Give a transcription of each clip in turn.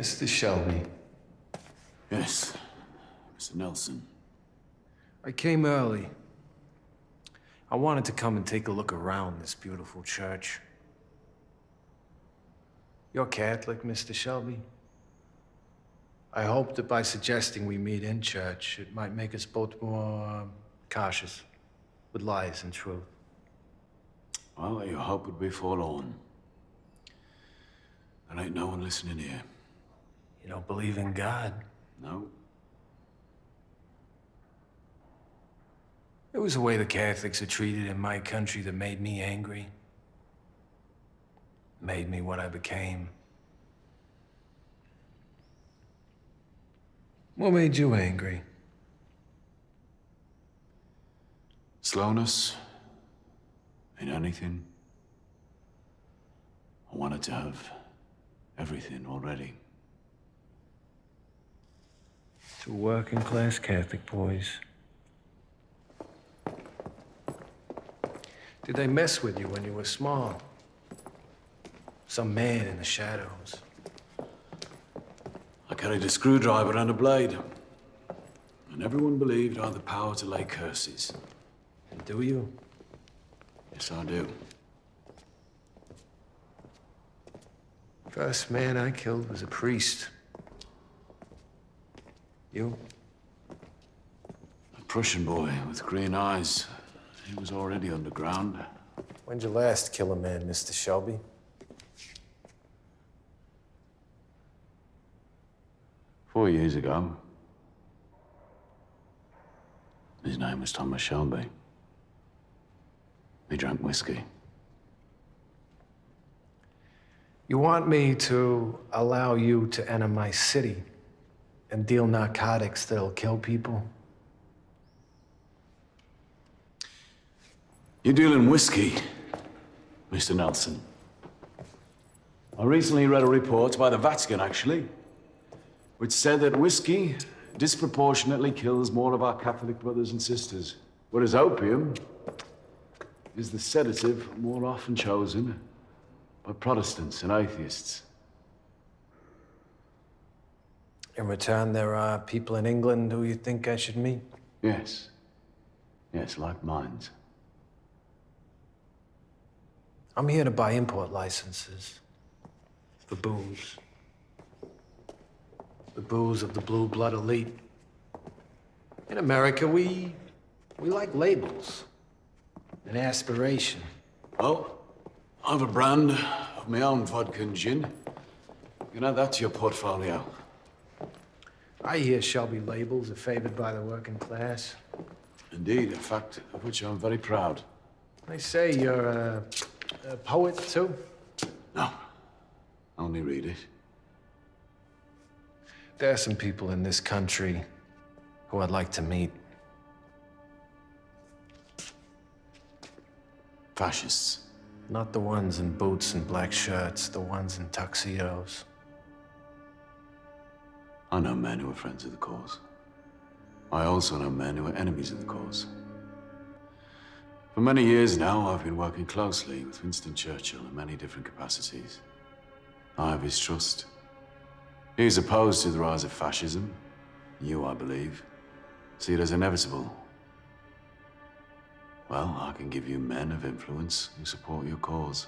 Shelby. Yes, Mr. Nelson. I came early. I wanted to come and take a look around this beautiful church. You're Catholic, Mr. Shelby? I hope that by suggesting we meet in church, it might make us both more um, cautious with lies and truth. Well, your hope would be forlorn. There ain't no one listening here. You don't believe in God? No? It was the way the Catholics are treated in my country that made me angry. Made me what I became. What made you angry? Slowness? In anything? I wanted to have everything already. Two working class Catholic boys. Did they mess with you when you were small? Some man in the shadows. I carried a screwdriver and a blade. And everyone believed I had the power to lay curses. And do you? Yes, I do. First man I killed was a priest. You? A Prussian boy with green eyes. He was already underground. When'd you last kill a man, Mr. Shelby? Four years ago. His name was Thomas Shelby. He drank whiskey. You want me to allow you to enter my city and deal narcotics that'll kill people? You're dealing whiskey, Mr. Nelson. I recently read a report by the Vatican, actually, which said that whiskey disproportionately kills more of our Catholic brothers and sisters, whereas opium is the sedative more often chosen by Protestants and atheists. In return, there are people in England who you think I should meet? Yes. Yes, like minds. I'm here to buy import licenses for booze. The booze of the blue blood elite. In America, we we like labels and aspiration. Well, I have a brand of my own vodka and gin. You can add that to your portfolio. I hear Shelby labels are favored by the working class. Indeed, a fact of which I'm very proud. They say you're a, a poet too. No, only read it. There are some people in this country who I'd like to meet. Fascists. Not the ones in boots and black shirts, the ones in tuxedos. I know men who are friends of the cause. I also know men who are enemies of the cause. For many years now, I've been working closely with Winston Churchill in many different capacities. I have his trust. He is opposed to the rise of fascism. You, I believe, see it as inevitable. Well, I can give you men of influence who support your cause.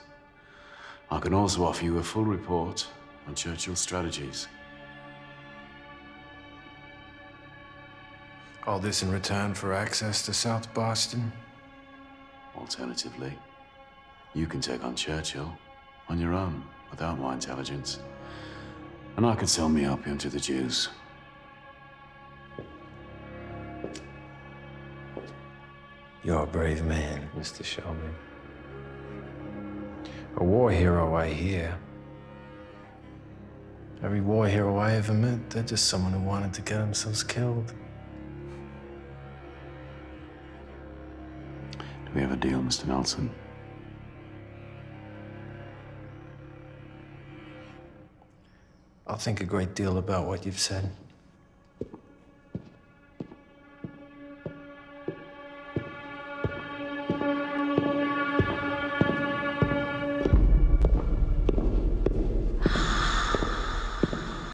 I can also offer you a full report on Churchill's strategies. All this in return for access to South Boston? Alternatively, you can take on Churchill on your own without my intelligence. And I could sell me opium to the Jews. You're a brave man, Mr. Shelby. A war hero, I hear. Every war hero I ever met, they're just someone who wanted to get themselves killed. We have a deal, Mr. Nelson? I'll think a great deal about what you've said.